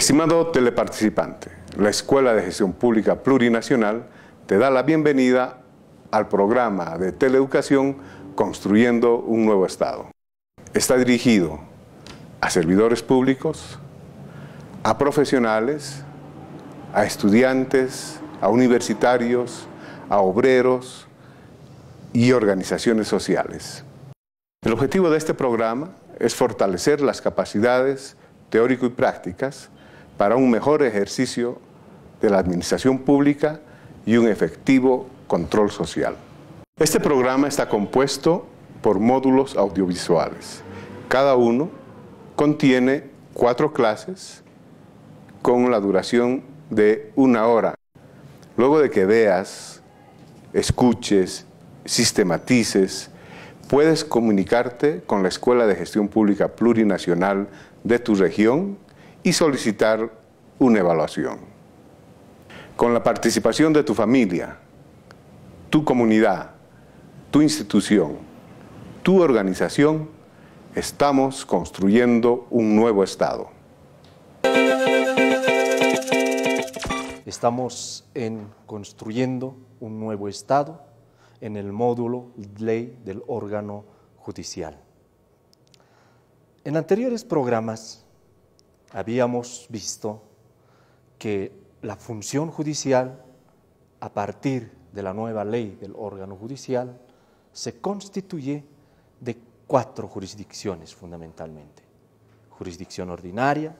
Estimado teleparticipante, la Escuela de Gestión Pública Plurinacional te da la bienvenida al programa de teleeducación Construyendo un Nuevo Estado. Está dirigido a servidores públicos, a profesionales, a estudiantes, a universitarios, a obreros y organizaciones sociales. El objetivo de este programa es fortalecer las capacidades teórico y prácticas para un mejor ejercicio de la administración pública y un efectivo control social. Este programa está compuesto por módulos audiovisuales. Cada uno contiene cuatro clases con la duración de una hora. Luego de que veas, escuches, sistematices, puedes comunicarte con la Escuela de Gestión Pública Plurinacional de tu región y solicitar una evaluación. Con la participación de tu familia, tu comunidad, tu institución, tu organización, estamos construyendo un nuevo Estado. Estamos en construyendo un nuevo Estado en el módulo ley del órgano judicial. En anteriores programas habíamos visto que la función judicial, a partir de la nueva ley del órgano judicial, se constituye de cuatro jurisdicciones fundamentalmente. Jurisdicción ordinaria,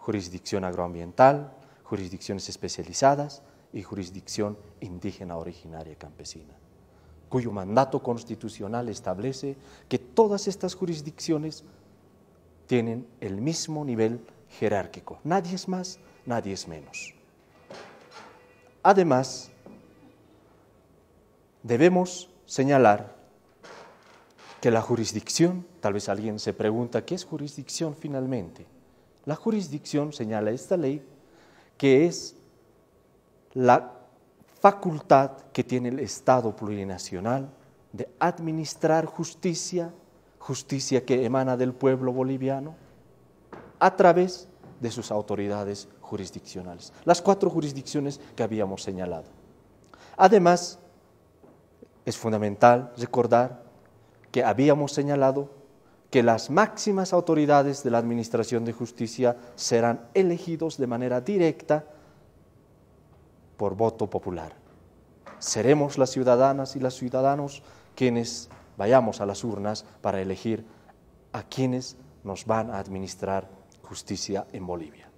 jurisdicción agroambiental, jurisdicciones especializadas y jurisdicción indígena originaria campesina, cuyo mandato constitucional establece que todas estas jurisdicciones tienen el mismo nivel jerárquico. Nadie es más, nadie es menos. Además, debemos señalar que la jurisdicción, tal vez alguien se pregunta, ¿qué es jurisdicción finalmente? La jurisdicción, señala esta ley, que es la facultad que tiene el Estado plurinacional de administrar justicia, justicia que emana del pueblo boliviano, a través de sus autoridades jurisdiccionales, las cuatro jurisdicciones que habíamos señalado. Además, es fundamental recordar que habíamos señalado que las máximas autoridades de la Administración de Justicia serán elegidos de manera directa por voto popular. Seremos las ciudadanas y los ciudadanos quienes vayamos a las urnas para elegir a quienes nos van a administrar justicia en Bolivia.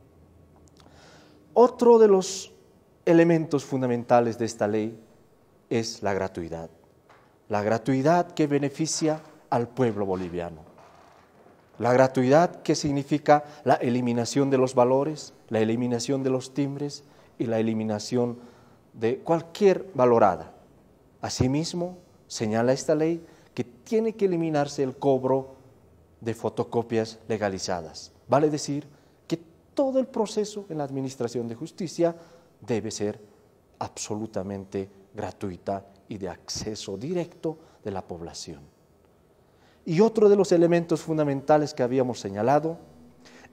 Otro de los elementos fundamentales de esta ley es la gratuidad. La gratuidad que beneficia al pueblo boliviano. La gratuidad que significa la eliminación de los valores, la eliminación de los timbres y la eliminación de cualquier valorada. Asimismo, señala esta ley que tiene que eliminarse el cobro de fotocopias legalizadas. Vale decir que todo el proceso en la Administración de Justicia debe ser absolutamente gratuita y de acceso directo de la población. Y otro de los elementos fundamentales que habíamos señalado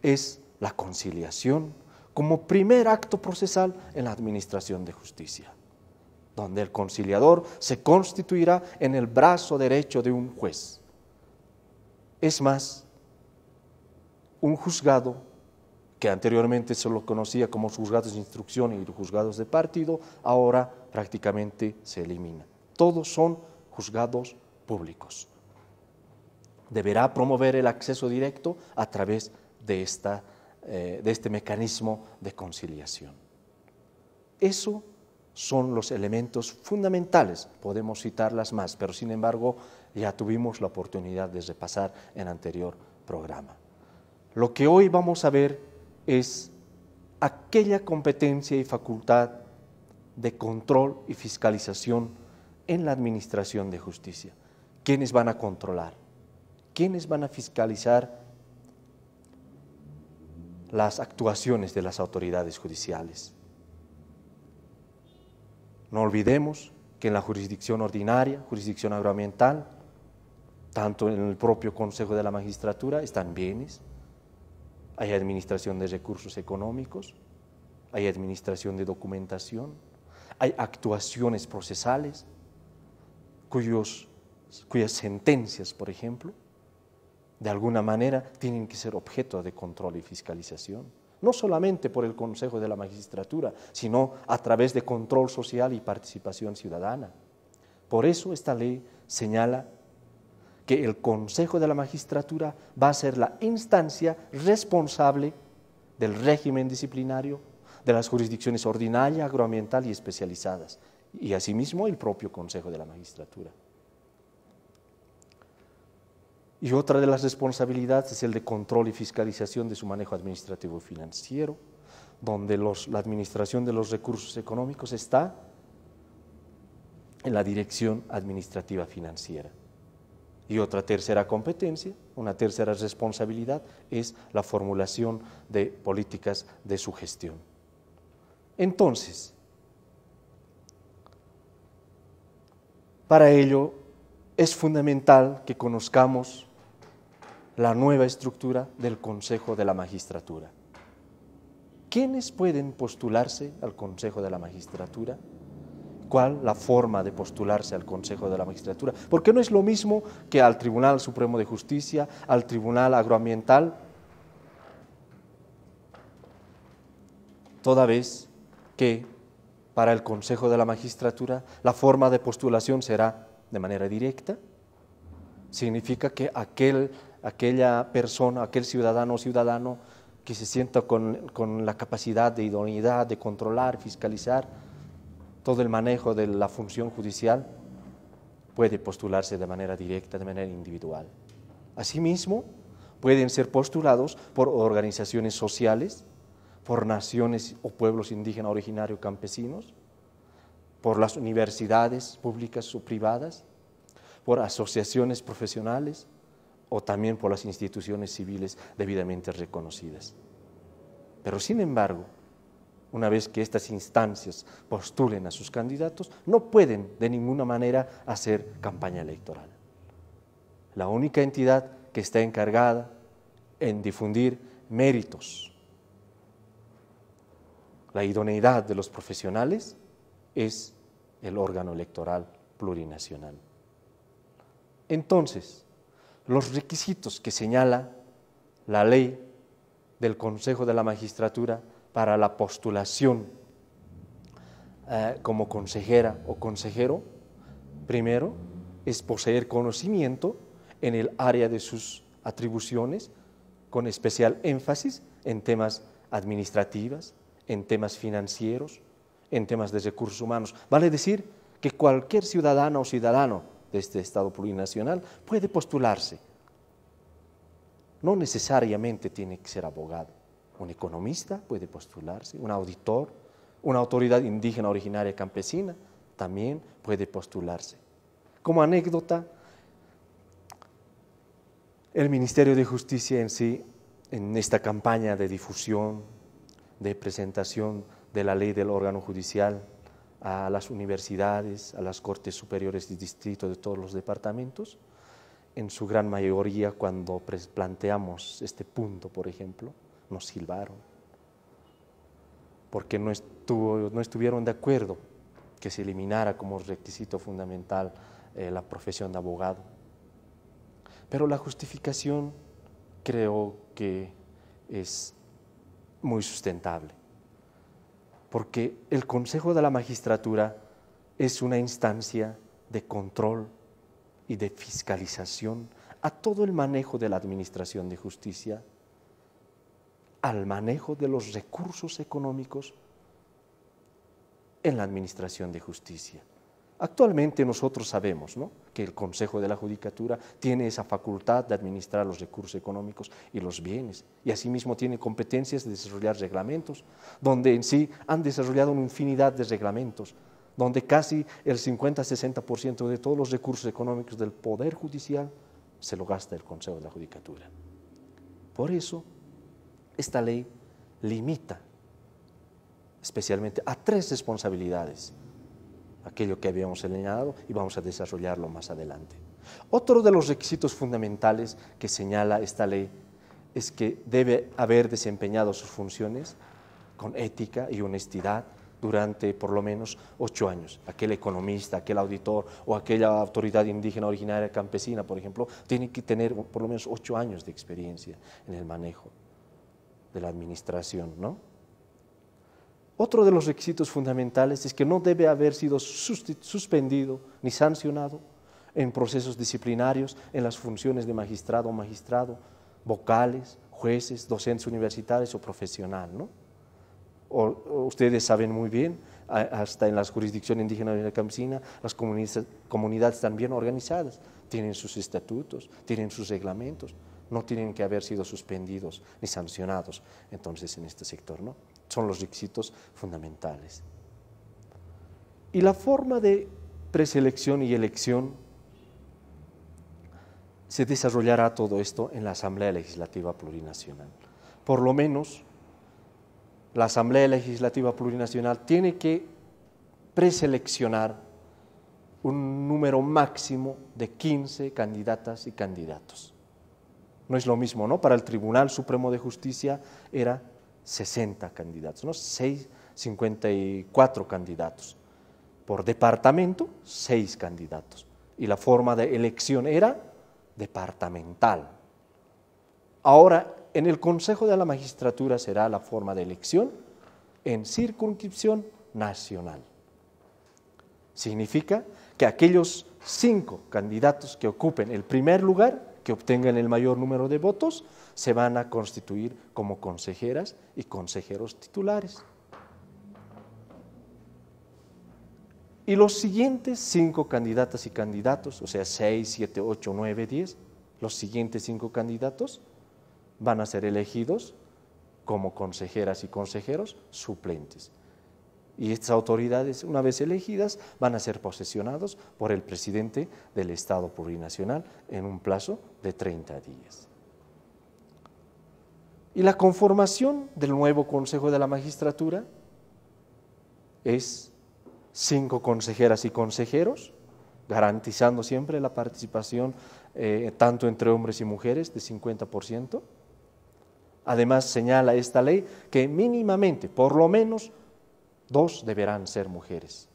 es la conciliación como primer acto procesal en la Administración de Justicia, donde el conciliador se constituirá en el brazo derecho de un juez. Es más, un juzgado que anteriormente se lo conocía como juzgados de instrucción y juzgados de partido, ahora prácticamente se elimina. Todos son juzgados públicos. Deberá promover el acceso directo a través de, esta, eh, de este mecanismo de conciliación. Eso son los elementos fundamentales, podemos citarlas más, pero sin embargo ya tuvimos la oportunidad de repasar en anterior programa. Lo que hoy vamos a ver es aquella competencia y facultad de control y fiscalización en la administración de justicia. ¿Quiénes van a controlar? ¿Quiénes van a fiscalizar las actuaciones de las autoridades judiciales? No olvidemos que en la jurisdicción ordinaria, jurisdicción agroambiental, tanto en el propio Consejo de la Magistratura están bienes, hay administración de recursos económicos, hay administración de documentación, hay actuaciones procesales, cuyos, cuyas sentencias, por ejemplo, de alguna manera tienen que ser objeto de control y fiscalización, no solamente por el Consejo de la Magistratura, sino a través de control social y participación ciudadana. Por eso esta ley señala que el Consejo de la Magistratura va a ser la instancia responsable del régimen disciplinario de las jurisdicciones ordinaria, agroambiental y especializadas, y asimismo el propio Consejo de la Magistratura. Y otra de las responsabilidades es el de control y fiscalización de su manejo administrativo y financiero, donde la administración de los recursos económicos está en la dirección administrativa financiera. Y otra tercera competencia, una tercera responsabilidad es la formulación de políticas de su gestión. Entonces, para ello es fundamental que conozcamos la nueva estructura del Consejo de la Magistratura. ¿Quiénes pueden postularse al Consejo de la Magistratura? ¿Cuál la forma de postularse al Consejo de la Magistratura? Porque no es lo mismo que al Tribunal Supremo de Justicia, al Tribunal Agroambiental, toda vez que para el Consejo de la Magistratura la forma de postulación será de manera directa. Significa que aquel, aquella persona, aquel ciudadano o ciudadano que se sienta con, con la capacidad de idoneidad de controlar, fiscalizar, todo el manejo de la función judicial puede postularse de manera directa, de manera individual. Asimismo, pueden ser postulados por organizaciones sociales, por naciones o pueblos indígenas originarios campesinos, por las universidades públicas o privadas, por asociaciones profesionales o también por las instituciones civiles debidamente reconocidas. Pero sin embargo, una vez que estas instancias postulen a sus candidatos, no pueden de ninguna manera hacer campaña electoral. La única entidad que está encargada en difundir méritos, la idoneidad de los profesionales, es el órgano electoral plurinacional. Entonces, los requisitos que señala la ley del Consejo de la Magistratura para la postulación eh, como consejera o consejero, primero es poseer conocimiento en el área de sus atribuciones, con especial énfasis en temas administrativos, en temas financieros, en temas de recursos humanos. Vale decir que cualquier ciudadano o ciudadano de este Estado plurinacional puede postularse. No necesariamente tiene que ser abogado. Un economista puede postularse, un auditor, una autoridad indígena originaria campesina también puede postularse. Como anécdota, el Ministerio de Justicia en sí, en esta campaña de difusión, de presentación de la ley del órgano judicial a las universidades, a las cortes superiores de distrito de todos los departamentos, en su gran mayoría cuando planteamos este punto, por ejemplo, nos silbaron, porque no, estuvo, no estuvieron de acuerdo que se eliminara como requisito fundamental eh, la profesión de abogado. Pero la justificación creo que es muy sustentable, porque el Consejo de la Magistratura es una instancia de control y de fiscalización a todo el manejo de la Administración de Justicia al manejo de los recursos económicos en la Administración de Justicia. Actualmente nosotros sabemos que el Consejo de la Judicatura tiene esa facultad de administrar los recursos económicos y los bienes, y asimismo tiene competencias de desarrollar reglamentos, donde en sí han desarrollado una infinidad de reglamentos, donde casi el 50-60% de todos los recursos económicos del Poder Judicial se lo gasta el Consejo de la Judicatura. Por eso, esta ley limita especialmente a tres responsabilidades, aquello que habíamos señalado y vamos a desarrollarlo más adelante. Otro de los requisitos fundamentales que señala esta ley es que debe haber desempeñado sus funciones con ética y honestidad durante por lo menos ocho años. Aquel economista, aquel auditor o aquella autoridad indígena originaria campesina, por ejemplo, tiene que tener por lo menos ocho años de experiencia en el manejo de la administración. ¿no? Otro de los requisitos fundamentales es que no debe haber sido suspendido ni sancionado en procesos disciplinarios, en las funciones de magistrado o magistrado, vocales, jueces, docentes universitarios o profesional. ¿no? ustedes saben muy bien, hasta en las jurisdicciones indígenas de la campesina, las comunidades, están bien organizadas, tienen sus estatutos, tienen sus reglamentos, no tienen que haber sido suspendidos ni sancionados entonces en este sector, ¿no? Son los requisitos fundamentales. Y la forma de preselección y elección se desarrollará todo esto en la Asamblea Legislativa Plurinacional. Por lo menos la Asamblea Legislativa Plurinacional tiene que preseleccionar un número máximo de 15 candidatas y candidatos. No es lo mismo, ¿no? Para el Tribunal Supremo de Justicia era 60 candidatos, ¿no? 6, 54 candidatos. Por departamento, 6 candidatos. Y la forma de elección era departamental. Ahora, en el Consejo de la Magistratura será la forma de elección en circunscripción nacional. Significa que aquellos cinco candidatos que ocupen el primer lugar, que obtengan el mayor número de votos, se van a constituir como consejeras y consejeros titulares. Y los siguientes cinco candidatas y candidatos, o sea, seis, siete, ocho, nueve, diez, los siguientes cinco candidatos van a ser elegidos como consejeras y consejeros suplentes. Y estas autoridades, una vez elegidas, van a ser posesionados por el presidente del Estado plurinacional en un plazo de 30 días. Y la conformación del nuevo Consejo de la Magistratura es cinco consejeras y consejeros, garantizando siempre la participación eh, tanto entre hombres y mujeres de 50%, Además, señala esta ley que mínimamente, por lo menos, dos deberán ser mujeres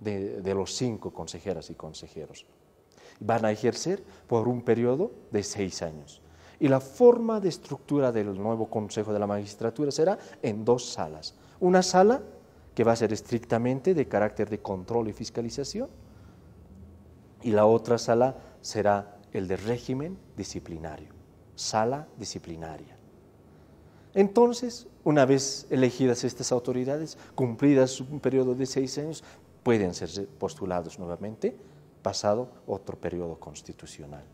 de, los cinco consejeras y consejeros. Van a ejercer por un periodo de seis años. Y la forma de estructura del nuevo Consejo de la Magistratura será en dos salas. Una sala que va a ser estrictamente de carácter de control y fiscalización, y la otra sala será el de régimen disciplinario, sala disciplinaria. Entonces, una vez elegidas estas autoridades, cumplidas un periodo de seis años, pueden ser postulados nuevamente, pasado otro periodo constitucional.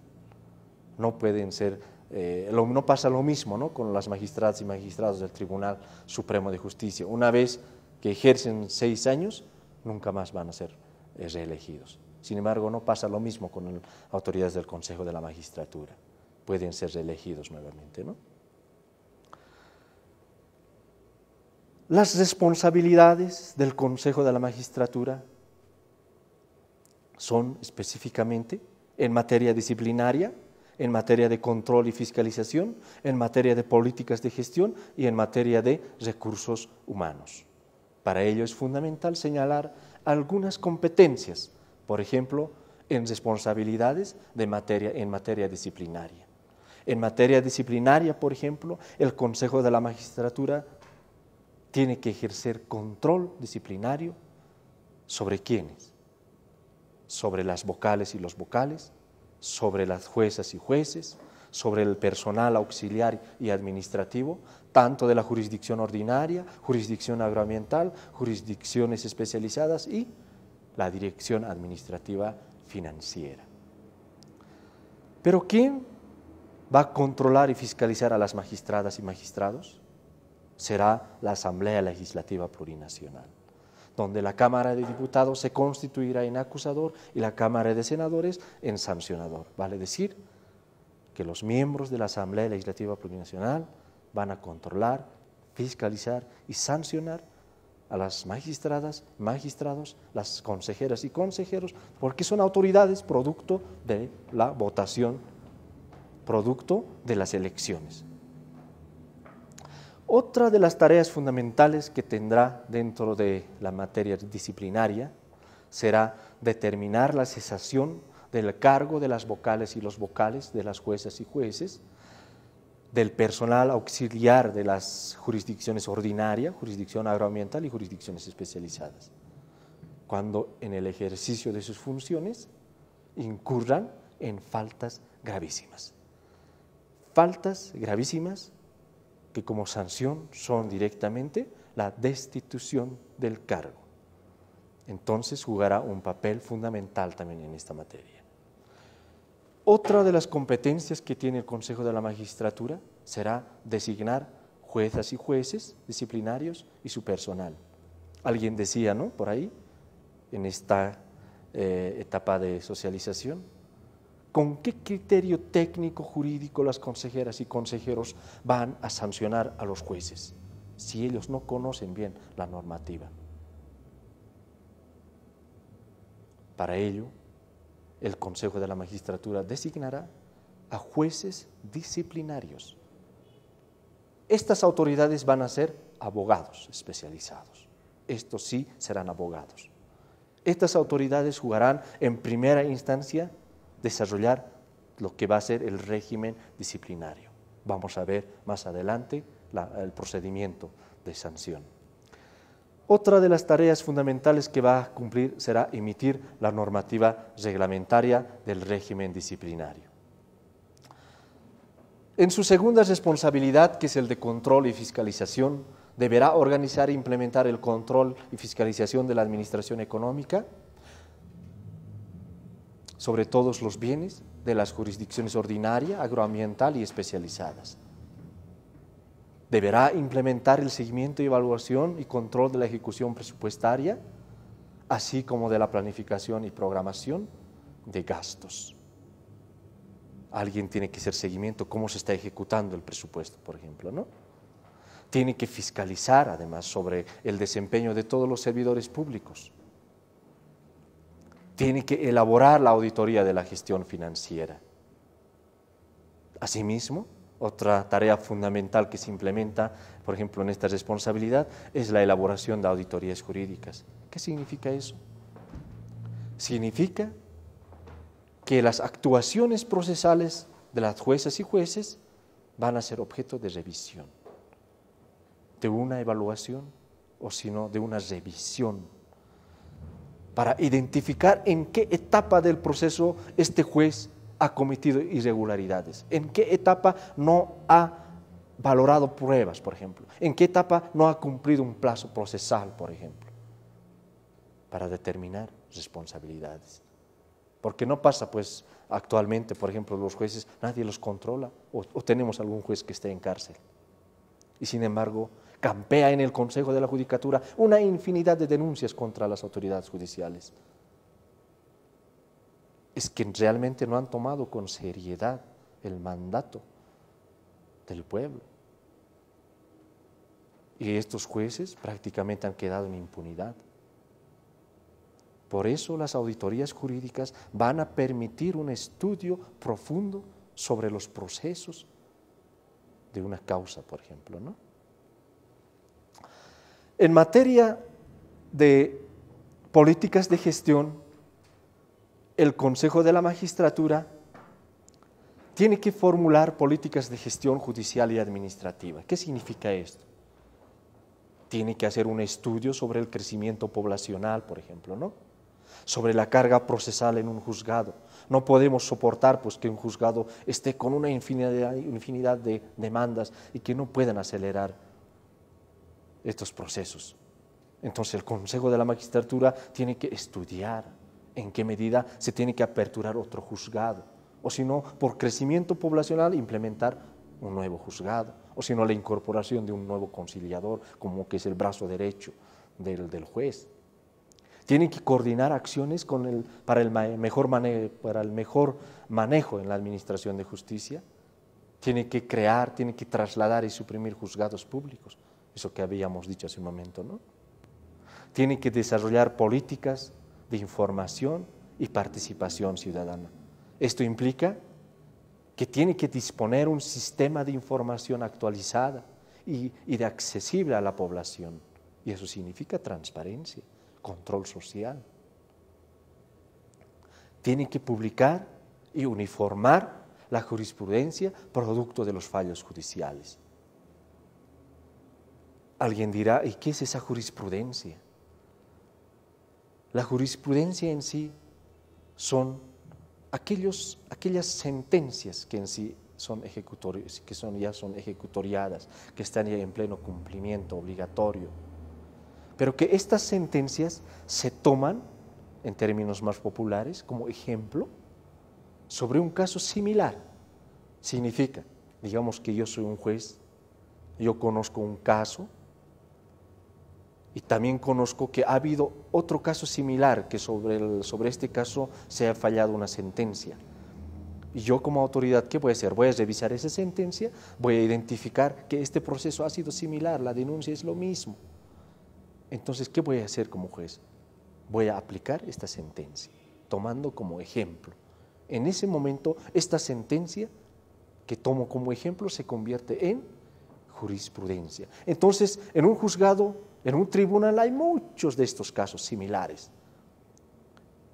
No pueden ser, eh, no pasa lo mismo ¿no? con las magistradas y magistrados del Tribunal Supremo de Justicia. Una vez que ejercen seis años, nunca más van a ser eh, reelegidos. Sin embargo, no pasa lo mismo con las autoridades del Consejo de la Magistratura. Pueden ser reelegidos nuevamente, ¿no? Las responsabilidades del Consejo de la Magistratura son específicamente en materia disciplinaria, en materia de control y fiscalización, en materia de políticas de gestión y en materia de recursos humanos. Para ello es fundamental señalar algunas competencias, por ejemplo, en responsabilidades de materia, en materia disciplinaria. En materia disciplinaria, por ejemplo, el Consejo de la Magistratura tiene que ejercer control disciplinario sobre quiénes, sobre las vocales y los vocales, sobre las juezas y jueces, sobre el personal auxiliar y administrativo, tanto de la jurisdicción ordinaria, jurisdicción agroambiental, jurisdicciones especializadas y la dirección administrativa financiera. Pero ¿quién va a controlar y fiscalizar a las magistradas y magistrados? Será la Asamblea Legislativa Plurinacional, donde la Cámara de Diputados se constituirá en acusador y la Cámara de Senadores en sancionador. Vale decir que los miembros de la Asamblea Legislativa Plurinacional van a controlar, fiscalizar y sancionar a las magistradas, magistrados, las consejeras y consejeros, porque son autoridades producto de la votación producto de las elecciones. Otra de las tareas fundamentales que tendrá dentro de la materia disciplinaria será determinar la cesación del cargo de las vocales y los vocales de las juezas y jueces, del personal auxiliar de las jurisdicciones ordinarias, jurisdicción agroambiental y jurisdicciones especializadas, cuando en el ejercicio de sus funciones incurran en faltas gravísimas. Faltas gravísimas que como sanción son directamente la destitución del cargo. Entonces jugará un papel fundamental también en esta materia. Otra de las competencias que tiene el Consejo de la Magistratura será designar juezas y jueces disciplinarios y su personal. Alguien decía, ¿no? Por ahí, en esta eh, etapa de socialización, ¿con qué criterio técnico jurídico las consejeras y consejeros van a sancionar a los jueces si ellos no conocen bien la normativa? Para ello, el Consejo de la Magistratura designará a jueces disciplinarios. Estas autoridades van a ser abogados especializados. Estos sí serán abogados. Estas autoridades jugarán en primera instancia desarrollar lo que va a ser el régimen disciplinario. Vamos a ver más adelante el procedimiento de sanción. Otra de las tareas fundamentales que va a cumplir será emitir la normativa reglamentaria del régimen disciplinario. En su segunda responsabilidad, que es el de control y fiscalización, deberá organizar e implementar el control y fiscalización de la administración económica sobre todos los bienes de las jurisdicciones ordinaria, agroambiental y especializadas deberá implementar el seguimiento, evaluación y control de la ejecución presupuestaria, así como de la planificación y programación de gastos. Alguien tiene que hacer seguimiento, cómo se está ejecutando el presupuesto, por ejemplo, ¿no? Tiene que fiscalizar, además, sobre el desempeño de todos los servidores públicos. Tiene que elaborar la auditoría de la gestión financiera. Asimismo, otra tarea fundamental que se implementa, por ejemplo, en esta responsabilidad, es la elaboración de auditorías jurídicas. ¿Qué significa eso? Significa que las actuaciones procesales de las juezas y jueces van a ser objeto de revisión, de una evaluación o sino de una revisión, para identificar en qué etapa del proceso este juez ha cometido irregularidades, en qué etapa no ha valorado pruebas, por ejemplo, en qué etapa no ha cumplido un plazo procesal, por ejemplo, para determinar responsabilidades. Porque no pasa, pues, actualmente, por ejemplo, los jueces, nadie los controla, o, tenemos algún juez que esté en cárcel. Y sin embargo, campea en el Consejo de la Judicatura una infinidad de denuncias contra las autoridades judiciales es que realmente no han tomado con seriedad el mandato del pueblo. Y estos jueces prácticamente han quedado en impunidad. Por eso las auditorías jurídicas van a permitir un estudio profundo sobre los procesos de una causa, por ejemplo. ¿no? En materia de políticas de gestión, el Consejo de la Magistratura tiene que formular políticas de gestión judicial y administrativa. ¿Qué significa esto? Tiene que hacer un estudio sobre el crecimiento poblacional, por ejemplo, ¿no? Sobre la carga procesal en un juzgado. No podemos soportar pues, que un juzgado esté con una infinidad, infinidad de demandas y que no puedan acelerar estos procesos. Entonces el Consejo de la Magistratura tiene que estudiar en qué medida se tiene que aperturar otro juzgado, o si no, por crecimiento poblacional, implementar un nuevo juzgado, o si no, la incorporación de un nuevo conciliador, como que es el brazo derecho del, juez. Tiene que coordinar acciones para, el mejor para el mejor manejo en la administración de justicia. Tiene que crear, tiene que trasladar y suprimir juzgados públicos, eso que habíamos dicho hace un momento, ¿no? Tiene que desarrollar políticas de información y participación ciudadana. Esto implica que tiene que disponer un sistema de información actualizada y, de accesible a la población. Y eso significa transparencia, control social. Tiene que publicar y uniformar la jurisprudencia producto de los fallos judiciales. Alguien dirá, ¿y qué es esa jurisprudencia? La jurisprudencia en sí son aquellos, aquellas sentencias que en sí son que son, ya son ejecutoriadas, que están ya en pleno cumplimiento obligatorio. Pero que estas sentencias se toman, en términos más populares, como ejemplo sobre un caso similar. Significa, digamos que yo soy un juez, yo conozco un caso y también conozco que ha habido otro caso similar, que sobre, sobre este caso se ha fallado una sentencia. Y yo como autoridad, ¿qué voy a hacer? Voy a revisar esa sentencia, voy a identificar que este proceso ha sido similar, la denuncia es lo mismo. Entonces, ¿qué voy a hacer como juez? Voy a aplicar esta sentencia, tomando como ejemplo. En ese momento, esta sentencia que tomo como ejemplo se convierte en jurisprudencia. Entonces, en un juzgado en un tribunal hay muchos de estos casos similares.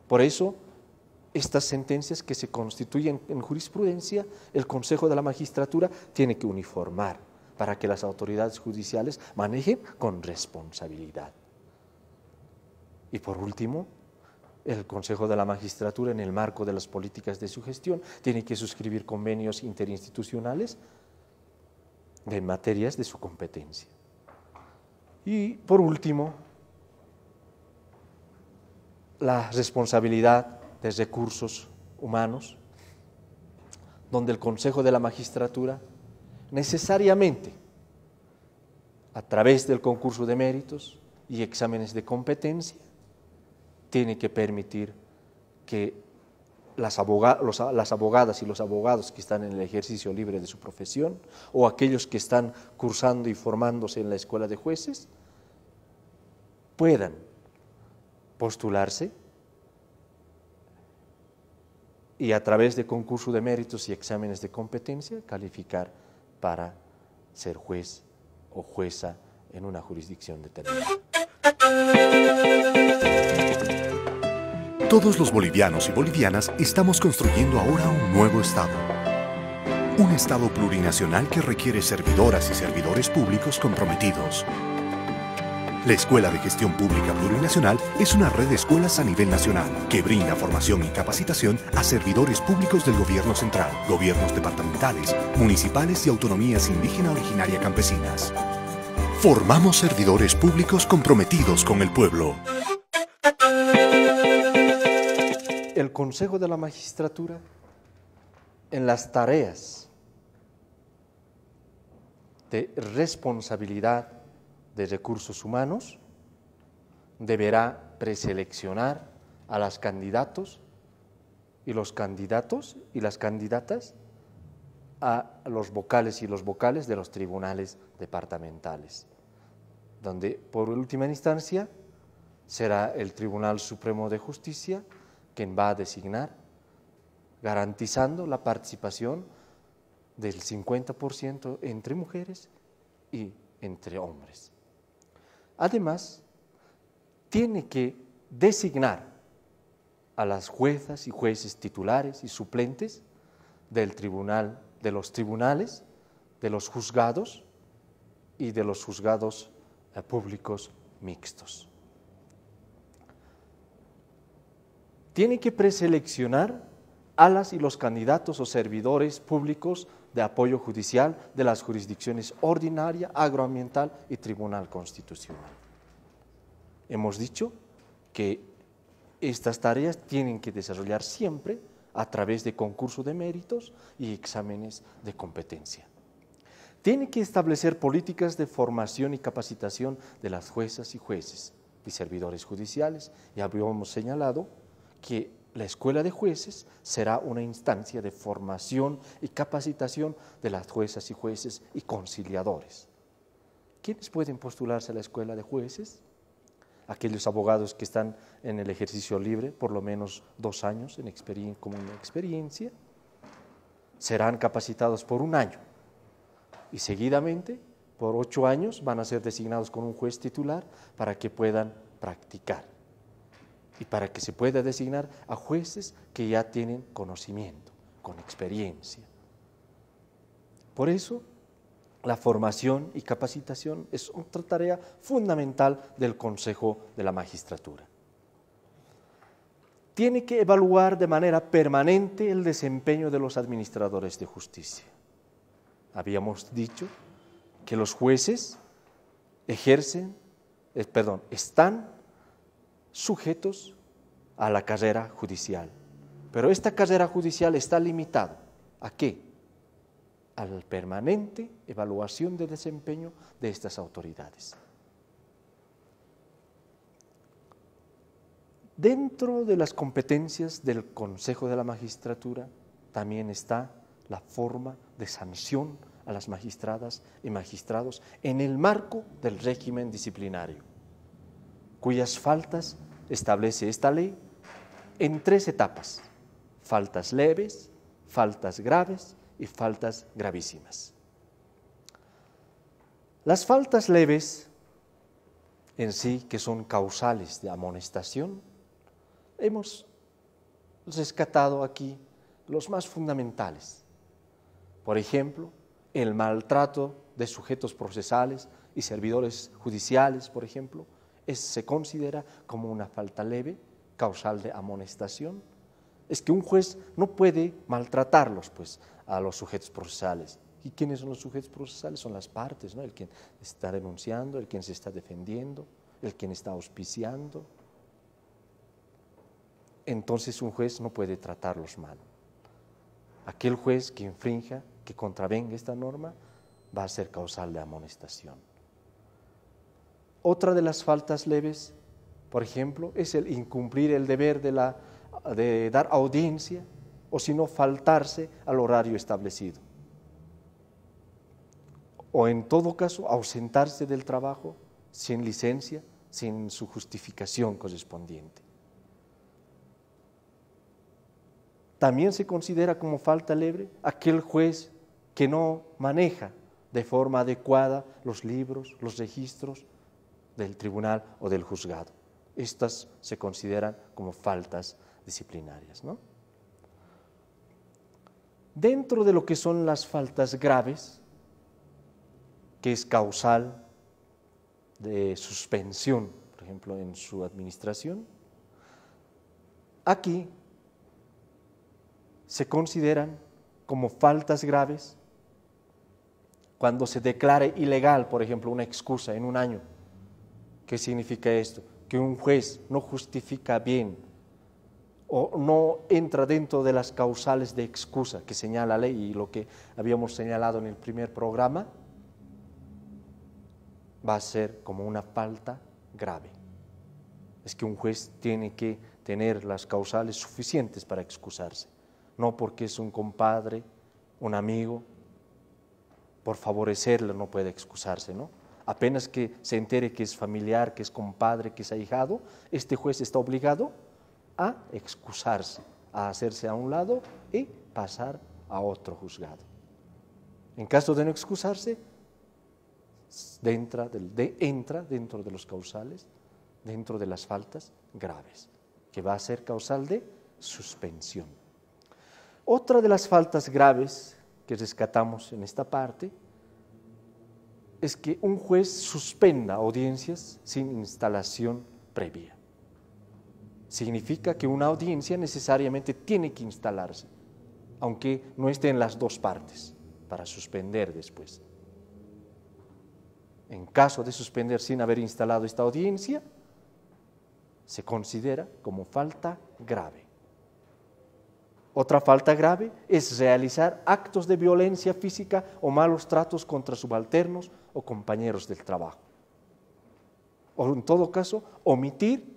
Por eso, estas sentencias que se constituyen en jurisprudencia, el Consejo de la Magistratura tiene que uniformar para que las autoridades judiciales manejen con responsabilidad. Y por último, el Consejo de la Magistratura, en el marco de las políticas de su gestión, tiene que suscribir convenios interinstitucionales de materias de su competencia. Y por último, la responsabilidad de recursos humanos, donde el Consejo de la Magistratura necesariamente, a través del concurso de méritos y exámenes de competencia, tiene que permitir que las, las, abogadas y los abogados que están en el ejercicio libre de su profesión o aquellos que están cursando y formándose en la escuela de jueces puedan postularse y a través de concurso de méritos y exámenes de competencia calificar para ser juez o jueza en una jurisdicción determinada. Todos los bolivianos y bolivianas estamos construyendo ahora un nuevo Estado. Un Estado plurinacional que requiere servidoras y servidores públicos comprometidos. La Escuela de Gestión Pública Plurinacional es una red de escuelas a nivel nacional que brinda formación y capacitación a servidores públicos del gobierno central, gobiernos departamentales, municipales y autonomías indígena originaria campesinas. Formamos servidores públicos comprometidos con el pueblo. El Consejo de la Magistratura en las tareas de responsabilidad de recursos humanos deberá preseleccionar a los candidatos y los candidatos y las candidatas a los vocales y los vocales de los tribunales departamentales, donde por última instancia será el Tribunal Supremo de Justicia quien va a designar, garantizando la participación del 50% entre mujeres y entre hombres. Además, tiene que designar a las juezas y jueces titulares y suplentes del tribunal, de los tribunales, de los juzgados y de los juzgados eh, públicos mixtos. Tiene que preseleccionar a las y los candidatos o servidores públicos de apoyo judicial de las jurisdicciones ordinaria, agroambiental y tribunal constitucional. Hemos dicho que estas tareas tienen que desarrollar siempre a través de concurso de méritos y exámenes de competencia. Tiene que establecer políticas de formación y capacitación de las juezas y jueces y servidores judiciales. Ya habíamos señalado que la escuela de jueces será una instancia de formación y capacitación de las juezas y jueces y conciliadores. ¿Quiénes pueden postularse a la escuela de jueces? Aquellos abogados que están en el ejercicio libre por lo menos dos años en como una experiencia. serán capacitados por un año y seguidamente por ocho años van a ser designados con un juez titular para que puedan practicar y para que se pueda designar a jueces que ya tienen conocimiento, con experiencia. Por eso, la formación y capacitación es otra tarea fundamental del Consejo de la Magistratura. Tiene que evaluar de manera permanente el desempeño de los administradores de justicia. Habíamos dicho que los jueces ejercen, eh, perdón, están sujetos a la carrera judicial. Pero esta carrera judicial está limitada a qué? A la permanente evaluación de desempeño de estas autoridades. Dentro de las competencias del Consejo de la Magistratura también está la forma de sanción a las magistradas y magistrados en el marco del régimen disciplinario, cuyas faltas establece esta ley en tres etapas, faltas leves, faltas graves y faltas gravísimas. Las faltas leves en sí, que son causales de amonestación, hemos rescatado aquí los más fundamentales. Por ejemplo, el maltrato de sujetos procesales y servidores judiciales, por ejemplo, se considera como una falta leve, causal de amonestación. Es que un juez no puede maltratarlos pues, a los sujetos procesales. ¿Y quiénes son los sujetos procesales? Son las partes, ¿no? el quien está denunciando, el quien se está defendiendo, el quien está auspiciando, entonces un juez no puede tratarlos mal. Aquel juez que infrinja, que contravenga esta norma, va a ser causal de amonestación. Otra de las faltas leves, por ejemplo, es el incumplir el deber de, la, de dar audiencia o si no faltarse al horario establecido. O en todo caso, ausentarse del trabajo sin licencia, sin su justificación correspondiente. También se considera como falta leve aquel juez que no maneja de forma adecuada los libros, los registros del tribunal o del juzgado. Estas se consideran como faltas disciplinarias. Dentro de lo que son las faltas graves, que es causal de suspensión, por ejemplo, en su administración, aquí se consideran como faltas graves cuando se declare ilegal, por ejemplo, una excusa en un año. ¿Qué significa esto? Que un juez no justifica bien o no entra dentro de las causales de excusa que señala la ley y lo que habíamos señalado en el primer programa, va a ser como una falta grave. Es que un juez tiene que tener las causales suficientes para excusarse no porque es un compadre, un amigo, por favorecerle no puede excusarse, ¿no? Apenas que se entere que es familiar, que es compadre, que es ahijado, este juez está obligado a excusarse, a hacerse a un lado y pasar a otro juzgado. En caso de no excusarse, entra, entra dentro de los causales, dentro de las faltas graves, que va a ser causal de suspensión. Otra de las faltas graves que rescatamos en esta parte es que un juez suspenda audiencias sin instalación previa. Significa que una audiencia necesariamente tiene que instalarse, aunque no esté en las dos partes, para suspender después. En caso de suspender sin haber instalado esta audiencia, se considera como falta grave. Otra falta grave es realizar actos de violencia física o malos tratos contra subalternos o compañeros del trabajo. O en todo caso, omitir,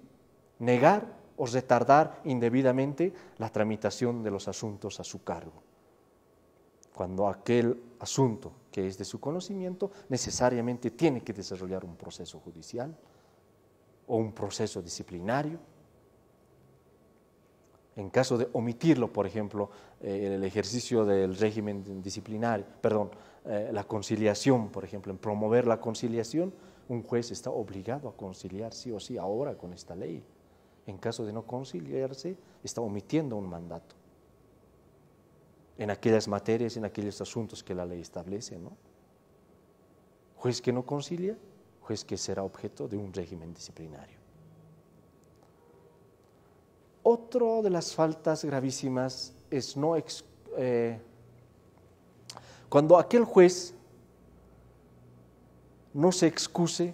negar o retardar indebidamente la tramitación de los asuntos a su cargo. Cuando aquel asunto que es de su conocimiento necesariamente tiene que desarrollar un proceso judicial o un proceso disciplinario En caso de omitirlo, por ejemplo, eh, el ejercicio del régimen disciplinario, perdón, eh, la conciliación, por ejemplo, en promover la conciliación, un juez está obligado a conciliar sí o sí ahora con esta ley. En caso de no conciliarse, está omitiendo un mandato en aquellas materias, en aquellos asuntos que la ley establece, ¿no? Juez que no concilia, juez que será objeto de un régimen disciplinario. Otro de las faltas gravísimas es no eh, cuando aquel juez no se excuse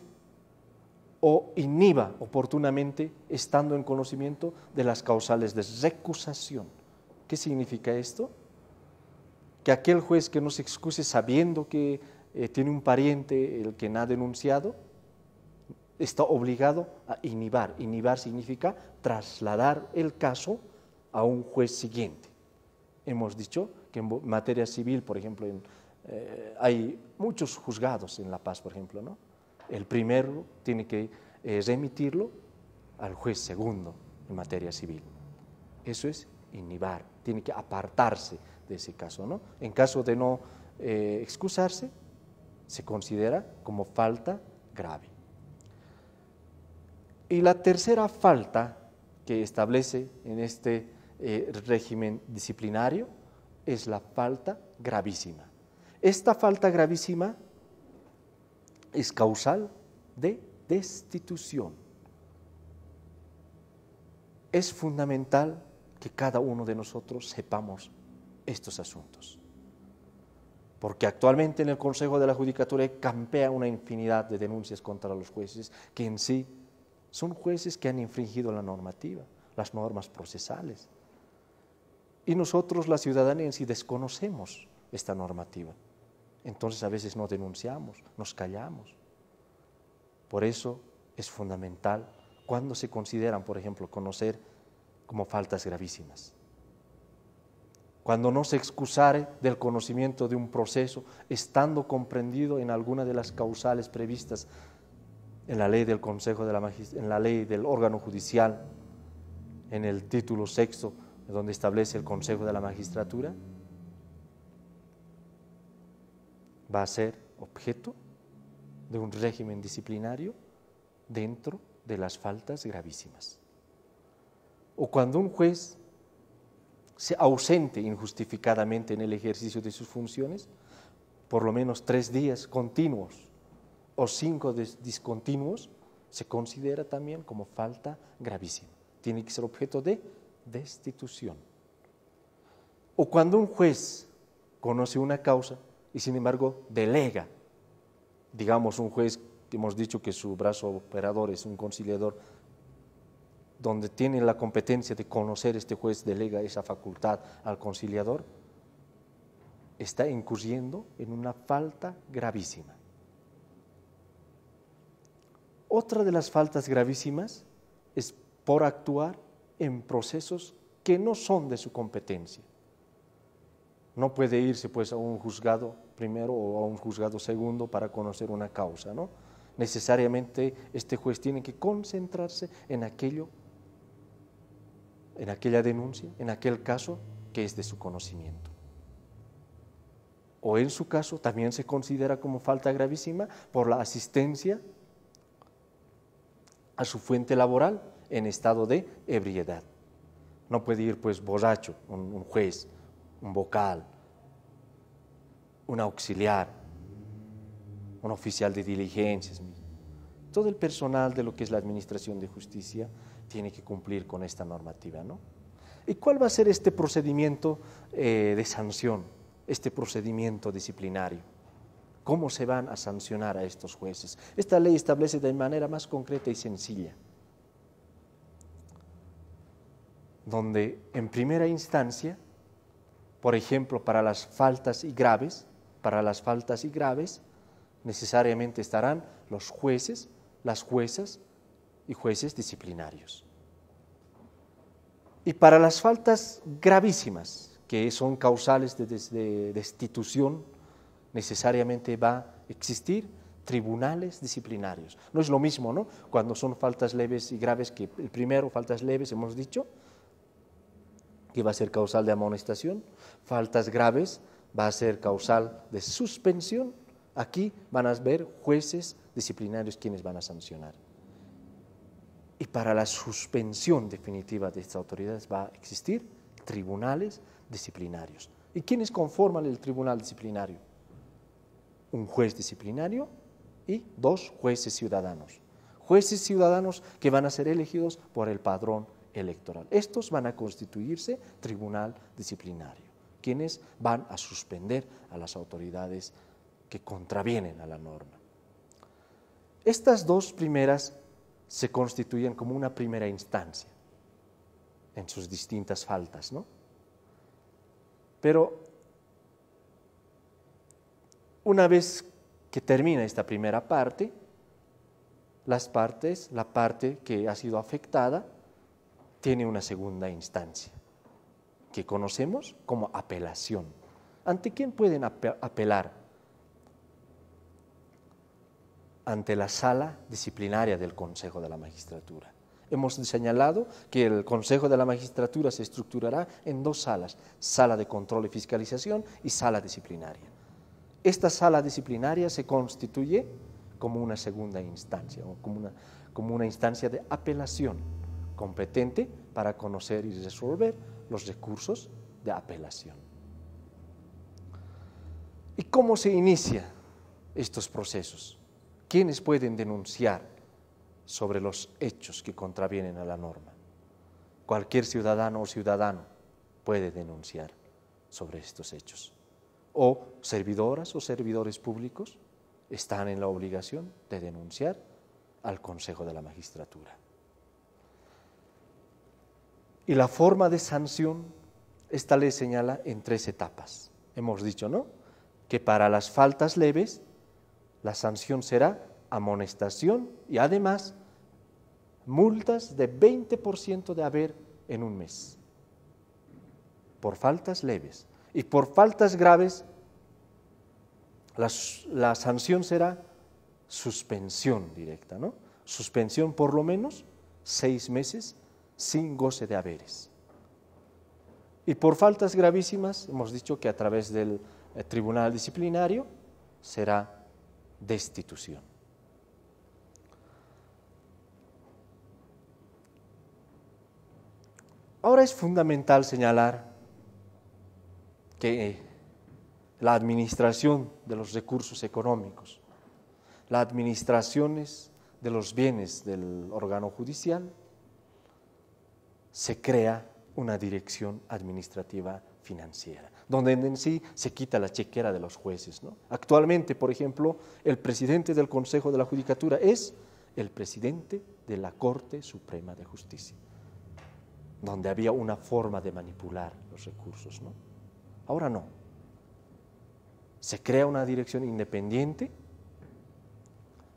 o inhiba oportunamente estando en conocimiento de las causales de recusación. ¿Qué significa esto? Que aquel juez que no se excuse sabiendo que eh, tiene un pariente el que no ha denunciado, está obligado a inhibar. Inhibar significa trasladar el caso a un juez siguiente. Hemos dicho que en materia civil, por ejemplo, eh, hay muchos juzgados en La Paz, por ejemplo, ¿no? El primero tiene que remitirlo al juez segundo en materia civil. Eso es inhibar, tiene que apartarse de ese caso. ¿no? En caso de no eh, excusarse, se considera como falta grave. Y la tercera falta que establece en este eh, régimen disciplinario es la falta gravísima. Esta falta gravísima es causal de destitución. Es fundamental que cada uno de nosotros sepamos estos asuntos. Porque actualmente en el Consejo de la Judicatura campea una infinidad de denuncias contra los jueces que en sí son jueces que han infringido la normativa, las normas procesales. Y nosotros, la ciudadanía en sí, desconocemos esta normativa. Entonces a veces no denunciamos, nos callamos. Por eso es fundamental cuando se consideran, por ejemplo, conocer como faltas gravísimas. Cuando no se excusare del conocimiento de un proceso, estando comprendido en alguna de las causales previstas en la ley del Consejo de la en la ley del órgano judicial, en el título sexto, donde establece el Consejo de la Magistratura, va a ser objeto de un régimen disciplinario dentro de las faltas gravísimas. O cuando un juez se ausente injustificadamente en el ejercicio de sus funciones, por lo menos tres días continuos o cinco discontinuos, se considera también como falta gravísima. Tiene que ser objeto de destitución. O cuando un juez conoce una causa y sin embargo delega digamos, un juez, hemos dicho que su brazo operador es un conciliador, donde tiene la competencia de conocer este juez, delega esa facultad al conciliador, está incurriendo en una falta gravísima. Otra de las faltas gravísimas es por actuar en procesos que no son de su competencia. No puede irse pues a un juzgado primero o a un juzgado segundo para conocer una causa, ¿no? Necesariamente este juez tiene que concentrarse en aquello, en aquella denuncia, en aquel caso que es de su conocimiento. O en su caso también se considera como falta gravísima por la asistencia a su fuente laboral en estado de ebriedad. No puede ir pues borracho un juez un vocal, un auxiliar, un oficial de diligencias. Todo el personal de lo que es la administración de justicia tiene que cumplir con esta normativa. ¿no? ¿Y cuál va a ser este procedimiento eh, de sanción, este procedimiento disciplinario? ¿Cómo se van a sancionar a estos jueces? Esta ley establece de manera más concreta y sencilla, donde en primera instancia por ejemplo, para las faltas y graves, para las faltas y graves, necesariamente estarán los jueces, las juezas y jueces disciplinarios. Y para las faltas gravísimas, que son causales de, destitución, necesariamente va a existir tribunales disciplinarios. No es lo mismo, ¿no? Cuando son faltas leves y graves, que el primero, faltas leves, hemos dicho, que va a ser causal de amonestación, faltas graves va a ser causal de suspensión. Aquí van a ver jueces disciplinarios quienes van a sancionar. Y para la suspensión definitiva de estas autoridades va a existir tribunales disciplinarios. ¿Y quiénes conforman el tribunal disciplinario? Un juez disciplinario y dos jueces ciudadanos. Jueces ciudadanos que van a ser elegidos por el padrón electoral. Estos van a constituirse tribunal disciplinario, quienes van a suspender a las autoridades que contravienen a la norma. Estas dos primeras se constituyen como una primera instancia en sus distintas faltas, ¿no? Pero una vez que termina esta primera parte, las partes, la parte que ha sido afectada, tiene una segunda instancia, que conocemos como apelación. ¿Ante quién pueden apelar? Ante la sala disciplinaria del Consejo de la Magistratura. Hemos señalado que el Consejo de la Magistratura se estructurará en dos salas, sala de control y fiscalización y sala disciplinaria. Esta sala disciplinaria se constituye como una segunda instancia, como una, como una instancia de apelación competente para conocer y resolver los recursos de apelación. ¿Y cómo se inicia estos procesos? ¿Quiénes pueden denunciar sobre los hechos que contravienen a la norma? Cualquier ciudadano o ciudadano puede denunciar sobre estos hechos. O servidoras o servidores públicos están en la obligación de denunciar al Consejo de la Magistratura. Y la forma de sanción, esta ley señala en tres etapas. Hemos dicho, ¿no? Que para las faltas leves, la sanción será amonestación y además multas de 20% de haber en un mes. Por faltas leves. Y por faltas graves, la, sanción será suspensión directa, ¿no? Suspensión por lo menos seis meses sin goce de haberes. Y por faltas gravísimas, hemos dicho que a través del eh, tribunal disciplinario será destitución. Ahora es fundamental señalar que la administración de los recursos económicos, la administración de los bienes del órgano judicial, se crea una dirección administrativa financiera, donde en sí se quita la chequera de los jueces. Actualmente, por ejemplo, el presidente del Consejo de la Judicatura es el presidente de la Corte Suprema de Justicia, donde había una forma de manipular los recursos. Ahora no. Se crea una dirección independiente,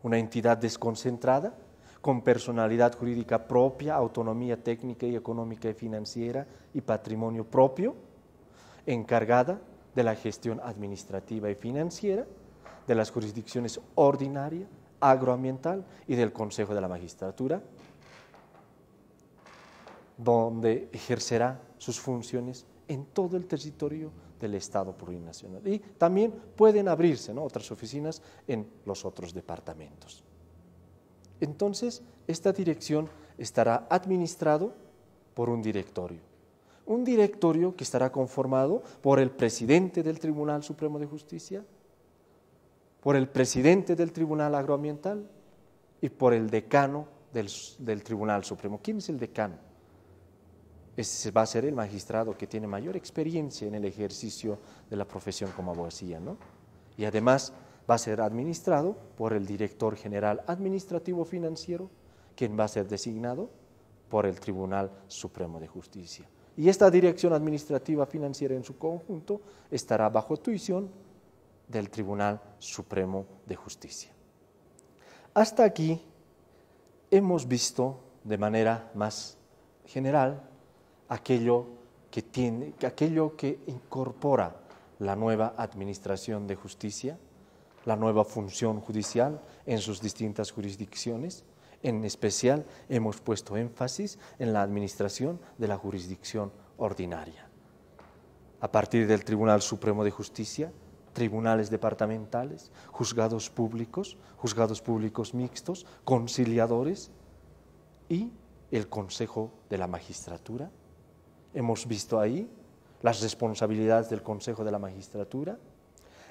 una entidad desconcentrada, con personalidad jurídica propia, autonomía técnica y económica y financiera y patrimonio propio, encargada de la gestión administrativa y financiera, de las jurisdicciones ordinaria, agroambiental y del Consejo de la Magistratura, donde ejercerá sus funciones en todo el territorio del Estado plurinacional. Y también pueden abrirse otras oficinas en los otros departamentos. Entonces, esta dirección estará administrado por un directorio. Un directorio que estará conformado por el presidente del Tribunal Supremo de Justicia, por el presidente del Tribunal Agroambiental y por el decano del, Tribunal Supremo. ¿Quién es el decano? Ese va a ser el magistrado que tiene mayor experiencia en el ejercicio de la profesión como abogacía, ¿no? Y además va a ser administrado por el director general administrativo financiero, quien va a ser designado por el Tribunal Supremo de Justicia. Y esta dirección administrativa financiera en su conjunto estará bajo tuición del Tribunal Supremo de Justicia. Hasta aquí hemos visto de manera más general aquello que, tiene, aquello que incorpora la nueva administración de justicia la nueva función judicial en sus distintas jurisdicciones. En especial hemos puesto énfasis en la administración de la jurisdicción ordinaria. A partir del Tribunal Supremo de Justicia, tribunales departamentales, juzgados públicos, juzgados públicos mixtos, conciliadores y el Consejo de la Magistratura. Hemos visto ahí las responsabilidades del Consejo de la Magistratura,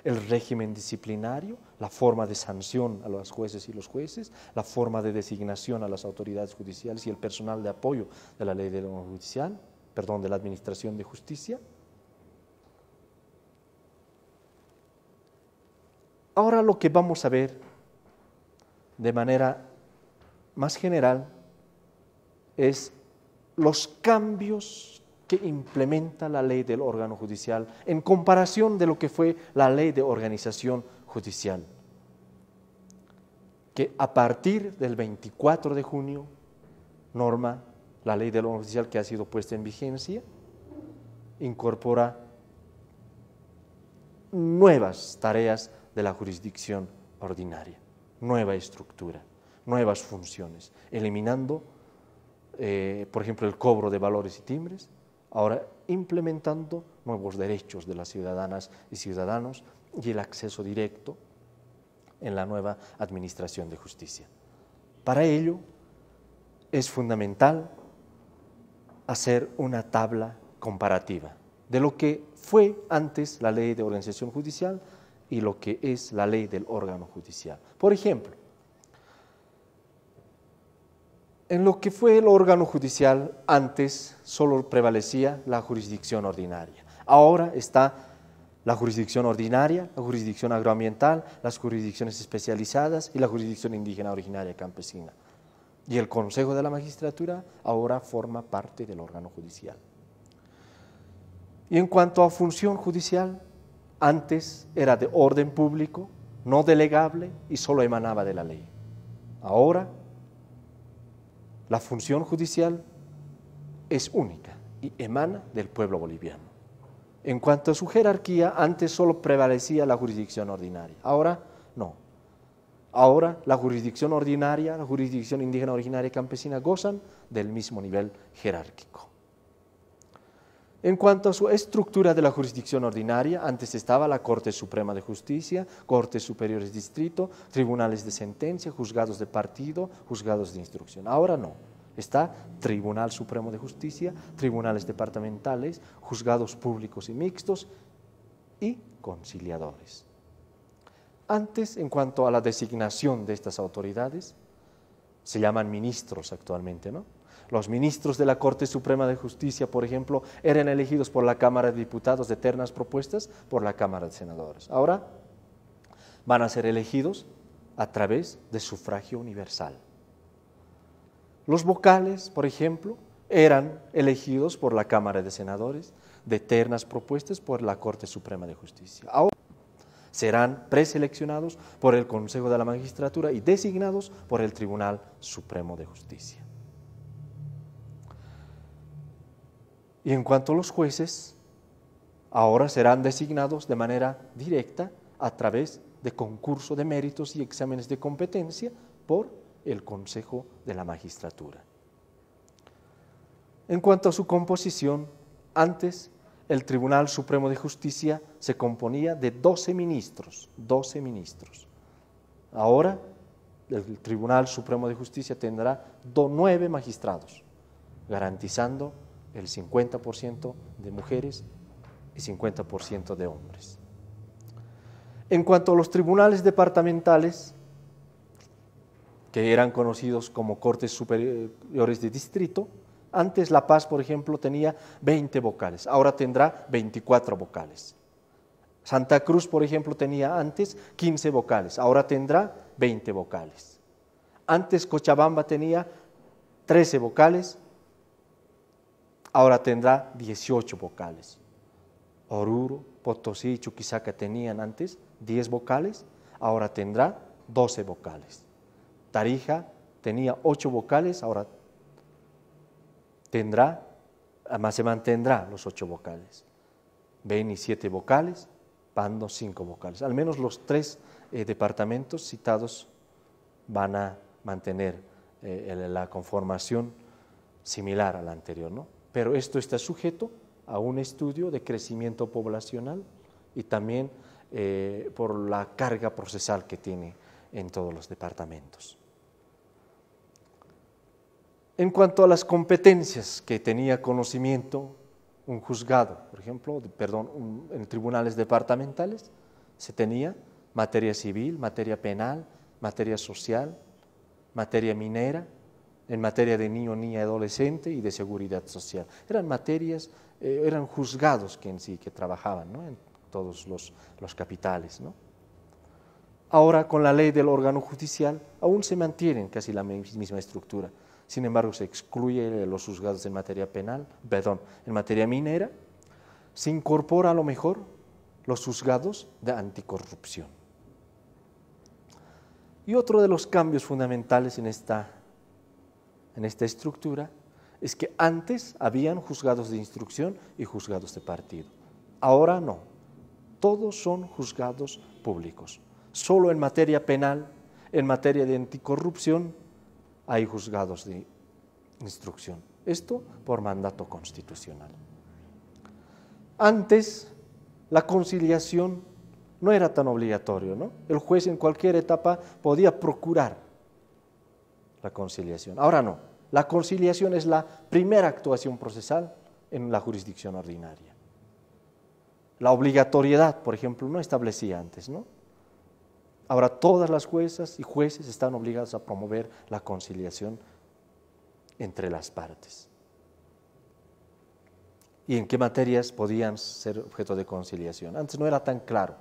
el régimen disciplinario, la forma de sanción a los jueces y los jueces, la forma de designación a las autoridades judiciales y el personal de apoyo de la ley de la perdón, de la administración de justicia. Ahora lo que vamos a ver de manera más general es los cambios que implementa la ley del órgano judicial en comparación de lo que fue la ley de organización judicial, que a partir del 24 de junio norma la ley del órgano judicial que ha sido puesta en vigencia, incorpora nuevas tareas de la jurisdicción ordinaria, nueva estructura, nuevas funciones, eliminando, eh, por ejemplo, el cobro de valores y timbres, ahora implementando nuevos derechos de las ciudadanas y ciudadanos y el acceso directo en la nueva administración de justicia. Para ello es fundamental hacer una tabla comparativa de lo que fue antes la ley de organización judicial y lo que es la ley del órgano judicial. Por ejemplo, en lo que fue el órgano judicial antes solo prevalecía la jurisdicción ordinaria. Ahora está la jurisdicción ordinaria, la jurisdicción agroambiental, las jurisdicciones especializadas y la jurisdicción indígena originaria campesina. Y el Consejo de la Magistratura ahora forma parte del órgano judicial. Y en cuanto a función judicial, antes era de orden público, no delegable y solo emanaba de la ley. Ahora la función judicial es única y emana del pueblo boliviano. En cuanto a su jerarquía, antes solo prevalecía la jurisdicción ordinaria, ahora no. Ahora la jurisdicción ordinaria, la jurisdicción indígena originaria y campesina gozan del mismo nivel jerárquico. En cuanto a su estructura de la jurisdicción ordinaria, antes estaba la Corte Suprema de Justicia, Cortes Superiores de Distrito, Tribunales de Sentencia, Juzgados de Partido, Juzgados de Instrucción. Ahora no. Está Tribunal Supremo de Justicia, Tribunales Departamentales, Juzgados Públicos y Mixtos y conciliadores. Antes, en cuanto a la designación de estas autoridades, se llaman ministros actualmente, ¿no? Los ministros de la Corte Suprema de Justicia, por ejemplo, eran elegidos por la Cámara de Diputados de ternas propuestas por la Cámara de Senadores. Ahora van a ser elegidos a través de sufragio universal. Los vocales, por ejemplo, eran elegidos por la Cámara de Senadores de ternas propuestas por la Corte Suprema de Justicia. Ahora serán preseleccionados por el Consejo de la Magistratura y designados por el Tribunal Supremo de Justicia. Y en cuanto a los jueces, ahora serán designados de manera directa a través de concurso de méritos y exámenes de competencia por el Consejo de la Magistratura. En cuanto a su composición, antes el Tribunal Supremo de Justicia se componía de 12 ministros, 12 ministros. Ahora el Tribunal Supremo de Justicia tendrá nueve magistrados, garantizando el 50% de mujeres y 50% de hombres. En cuanto a los tribunales departamentales, que eran conocidos como Cortes Superiores de Distrito, antes La Paz, por ejemplo, tenía 20 vocales, ahora tendrá 24 vocales. Santa Cruz, por ejemplo, tenía antes 15 vocales, ahora tendrá 20 vocales. Antes Cochabamba tenía 13 vocales, ahora tendrá 18 vocales. Oruro, Potosí y Chuquisaca tenían antes 10 vocales, ahora tendrá 12 vocales. Tarija tenía 8 vocales, ahora tendrá, además se mantendrá los 8 vocales. Beni 7 vocales, Pando 5 vocales. Al menos los tres eh, departamentos citados van a mantener eh, la conformación similar a la anterior, ¿no? Pero esto está sujeto a un estudio de crecimiento poblacional y también eh, por la carga procesal que tiene en todos los departamentos. En cuanto a las competencias que tenía conocimiento un juzgado, por ejemplo, perdón, en tribunales departamentales, se tenía materia civil, materia penal, materia social, materia minera, en materia de niño, niña, adolescente y de seguridad social. Eran materias, eh, eran juzgados que en sí que trabajaban en todos los, los capitales. ¿no? Ahora, con la ley del órgano judicial, aún se mantienen casi la misma estructura. Sin embargo, se excluye los juzgados en materia penal, perdón, en materia minera. Se incorpora a lo mejor los juzgados de anticorrupción. Y otro de los cambios fundamentales en esta, en esta estructura es que antes habían juzgados de instrucción y juzgados de partido. Ahora no. Todos son juzgados públicos. Solo en materia penal, en materia de anticorrupción, hay juzgados de instrucción. Esto por mandato constitucional. Antes, la conciliación no era tan obligatorio, ¿no? El juez en cualquier etapa podía procurar la conciliación. Ahora no. La conciliación es la primera actuación procesal en la jurisdicción ordinaria. La obligatoriedad, por ejemplo, no establecía antes, ¿no? Ahora todas las juezas y jueces están obligados a promover la conciliación entre las partes. ¿Y en qué materias podían ser objeto de conciliación? Antes no era tan claro,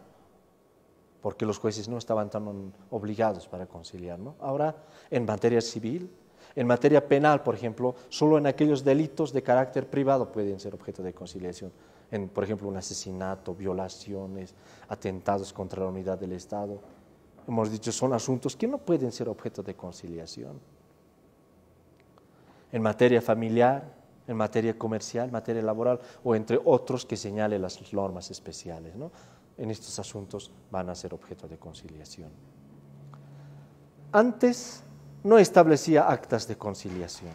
porque los jueces no estaban tan obligados para conciliar. ¿no? Ahora, en materia civil, en materia penal, por ejemplo, solo en aquellos delitos de carácter privado pueden ser objeto de conciliación. En, por ejemplo, un asesinato, violaciones, atentados contra la unidad del Estado hemos dicho, son asuntos que no pueden ser objeto de conciliación. En materia familiar, en materia comercial, materia laboral o entre otros que señale las normas especiales. En estos asuntos van a ser objeto de conciliación. Antes no establecía actas de conciliación.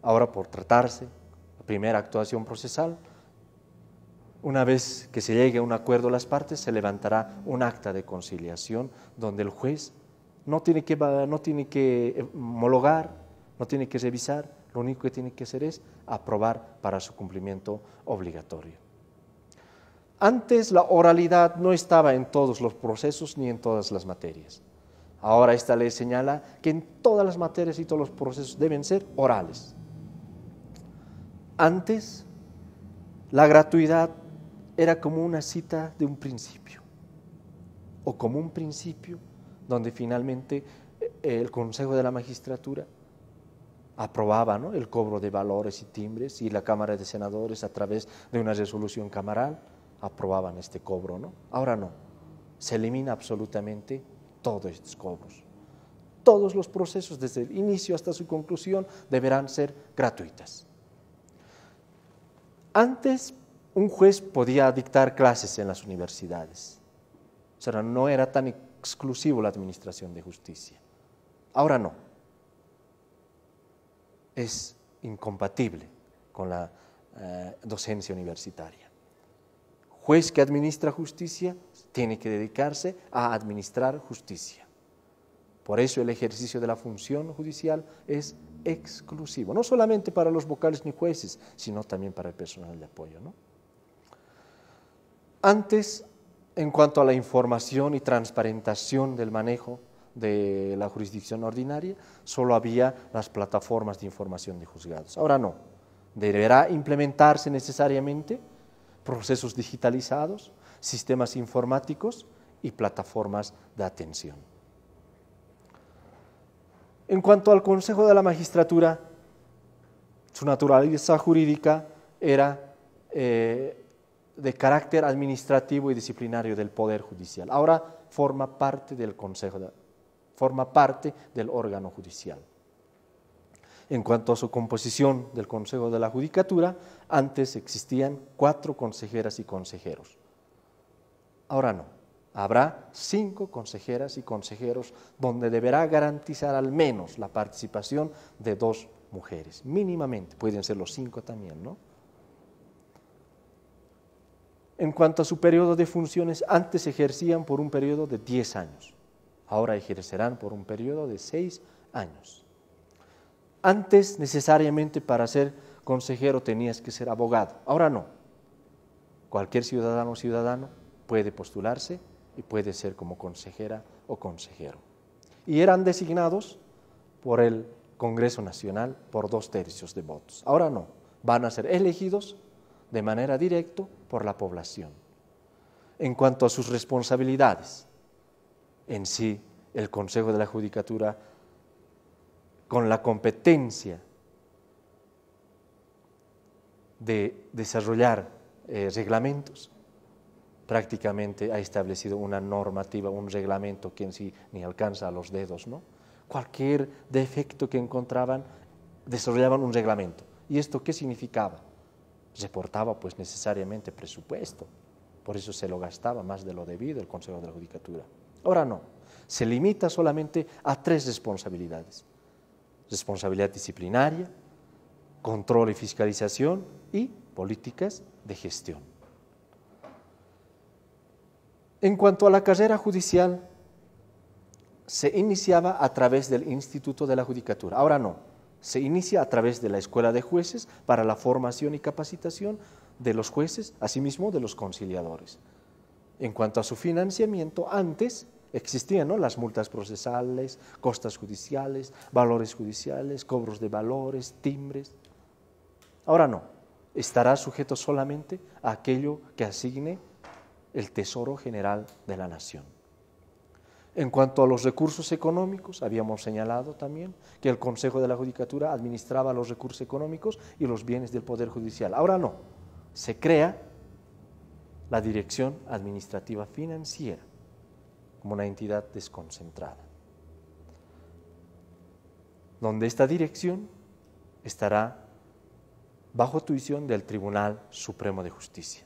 Ahora, por tratarse, la primera actuación procesal, una vez que se llegue a un acuerdo las partes, se levantará un acta de conciliación donde el juez no tiene que, no tiene que homologar, no tiene que revisar, lo único que tiene que hacer es aprobar para su cumplimiento obligatorio. Antes la oralidad no estaba en todos los procesos ni en todas las materias. Ahora esta ley señala que en todas las materias y todos los procesos deben ser orales. Antes la gratuidad era como una cita de un principio, o como un principio donde finalmente eh, el Consejo de la Magistratura aprobaba el cobro de valores y timbres y la Cámara de Senadores a través de una resolución camaral aprobaban este cobro. ¿no? Ahora no, se elimina absolutamente todos estos cobros. Todos los procesos, desde el inicio hasta su conclusión, deberán ser gratuitas. Antes un juez podía dictar clases en las universidades. O sea, no era tan exclusivo la administración de justicia. Ahora no. Es incompatible con la eh, docencia universitaria. Juez que administra justicia tiene que dedicarse a administrar justicia. Por eso el ejercicio de la función judicial es exclusivo, no solamente para los vocales ni jueces, sino también para el personal de apoyo. ¿no? Antes, en cuanto a la información y transparentación del manejo de la jurisdicción ordinaria, solo había las plataformas de información de juzgados. Ahora no. Deberá implementarse necesariamente procesos digitalizados, sistemas informáticos y plataformas de atención. En cuanto al Consejo de la Magistratura, su naturaleza jurídica era eh, de carácter administrativo y disciplinario del Poder Judicial. Ahora forma parte del Consejo, forma parte del órgano judicial. En cuanto a su composición del Consejo de la Judicatura, antes existían cuatro consejeras y consejeros. Ahora no. Habrá cinco consejeras y consejeros donde deberá garantizar al menos la participación de dos mujeres, mínimamente, pueden ser los cinco también, ¿no? En cuanto a su periodo de funciones, antes ejercían por un periodo de 10 años, ahora ejercerán por un periodo de 6 años. Antes necesariamente para ser consejero tenías que ser abogado, ahora no. Cualquier ciudadano o ciudadano puede postularse y puede ser como consejera o consejero. Y eran designados por el Congreso Nacional por dos tercios de votos. Ahora no, van a ser elegidos de manera directa por la población. En cuanto a sus responsabilidades, en sí, el Consejo de la Judicatura, con la competencia de desarrollar eh, reglamentos, prácticamente ha establecido una normativa, un reglamento que en sí ni alcanza a los dedos, ¿no? Cualquier defecto que encontraban, desarrollaban un reglamento. ¿Y esto qué significaba? reportaba pues necesariamente presupuesto, por eso se lo gastaba más de lo debido el Consejo de la Judicatura. Ahora no, se limita solamente a tres responsabilidades. Responsabilidad disciplinaria, control y fiscalización y políticas de gestión. En cuanto a la carrera judicial, se iniciaba a través del Instituto de la Judicatura. Ahora no, se inicia a través de la Escuela de Jueces para la formación y capacitación de los jueces, asimismo de los conciliadores. En cuanto a su financiamiento, antes existían las multas procesales, costas judiciales, valores judiciales, cobros de valores, timbres. Ahora no, estará sujeto solamente a aquello que asigne el Tesoro General de la Nación. En cuanto a los recursos económicos, habíamos señalado también que el Consejo de la Judicatura administraba los recursos económicos y los bienes del Poder Judicial. Ahora no, se crea la Dirección Administrativa Financiera como una entidad desconcentrada, donde esta dirección estará bajo tuición del Tribunal Supremo de Justicia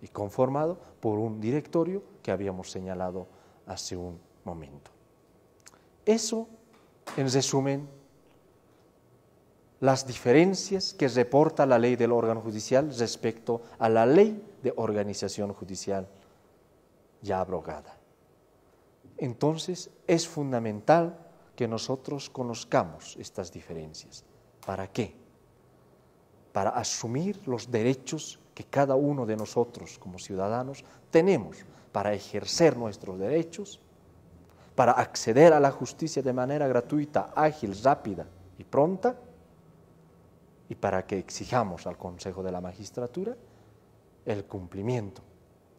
y conformado por un directorio que habíamos señalado hace un momento. Eso, en resumen, las diferencias que reporta la ley del órgano judicial respecto a la ley de organización judicial ya abrogada. Entonces, es fundamental que nosotros conozcamos estas diferencias. ¿Para qué? Para asumir los derechos que cada uno de nosotros como ciudadanos tenemos para ejercer nuestros derechos, para acceder a la justicia de manera gratuita, ágil, rápida y pronta, y para que exijamos al Consejo de la Magistratura el cumplimiento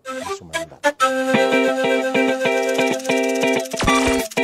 de su mandato. Thank you.